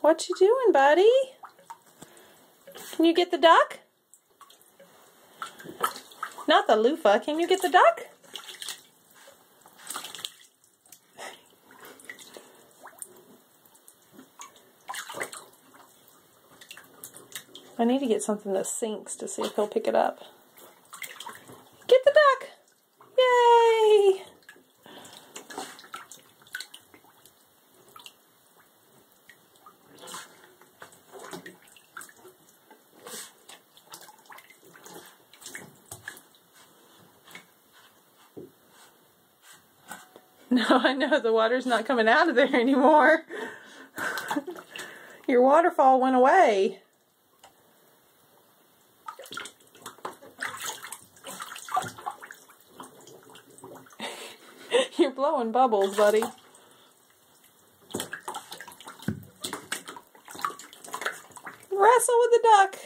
What you doing, buddy? Can you get the duck? Not the loofah. Can you get the duck? I need to get something that sinks to see if he'll pick it up. Get the duck! Yay! No, I know the water's not coming out of there anymore. Your waterfall went away. You're blowing bubbles, buddy. Wrestle with the duck.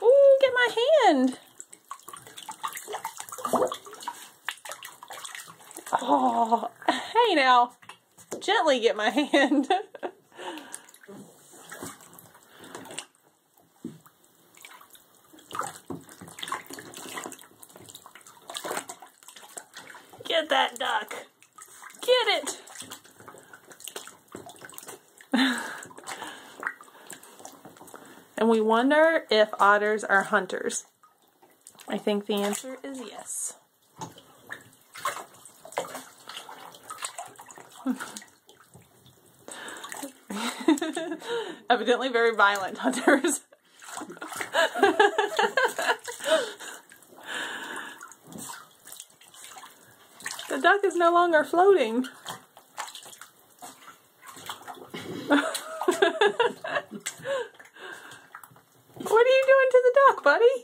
Ooh, get my hand. Oh, hey now. Gently get my hand. Get that duck. Get it. and we wonder if otters are hunters. I think the answer is yes. Evidently very violent hunters. the duck is no longer floating. what are you doing to the duck, buddy?